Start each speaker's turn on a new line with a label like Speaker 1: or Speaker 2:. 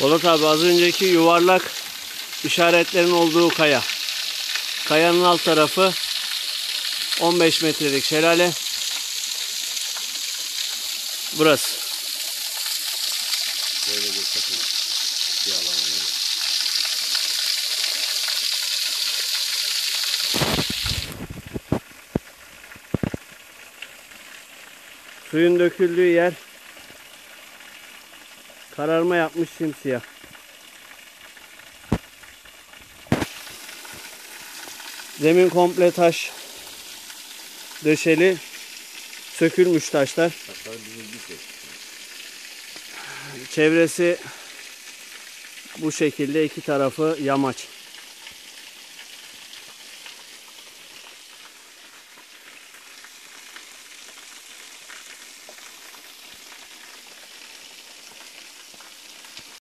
Speaker 1: Polat abi az önceki yuvarlak işaretlerin olduğu kaya. Kayanın alt tarafı 15 metrelik şelale. Burası.
Speaker 2: Böyle göstersin. Yalan yani.
Speaker 1: Suyun döküldüğü yer kararma yapmış simsiyah. Zemin komple taş döşeli sökülmüş taşlar. Çevresi bu şekilde iki tarafı yamaç.